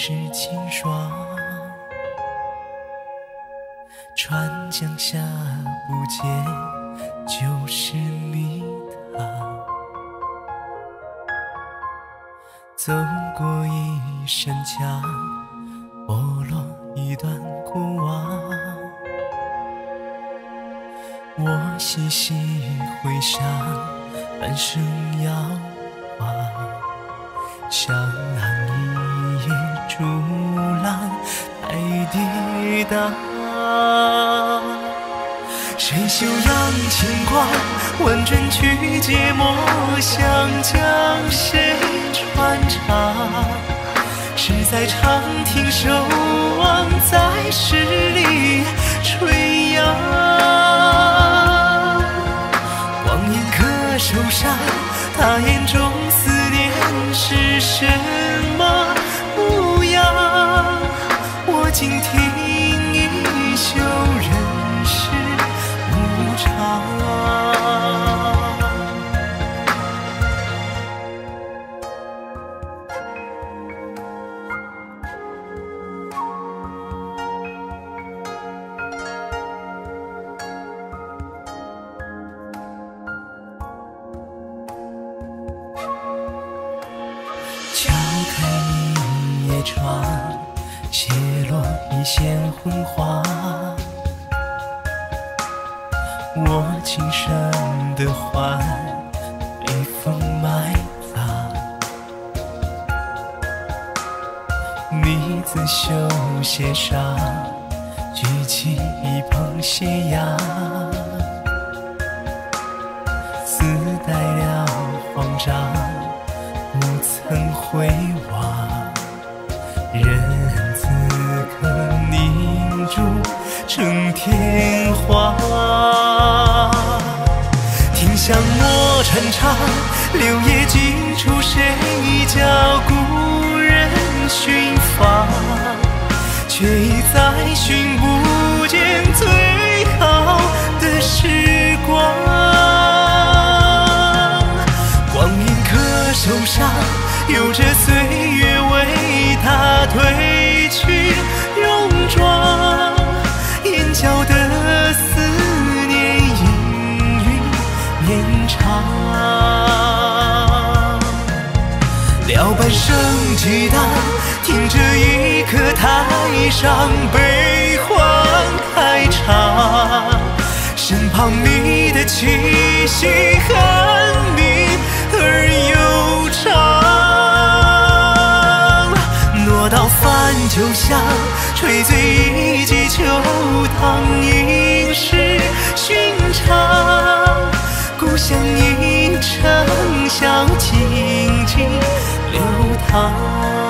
是清霜，船桨下不见旧时迷塘，走过一山墙，剥落一段过往。我细细回想，半生遥望，像那一如浪，拍跌宕。谁修扬清光，万卷曲解墨，香将谁穿插？谁在长亭守望，一叶窗，泻落一线昏黄。我今生的唤，被风埋葬。你自绣鞋上，举起一捧斜阳，似带了慌张。不曾回凝住成天花。听香墨传唱，柳叶惊出谁教故人寻访？却已在寻不见最好的时光。光阴刻手上有着岁了半生激荡，听这一刻台上悲欢开场，身旁你的气息寒冰而悠长。落到泛酒香，吹醉一季秋塘，应是寻常。啊。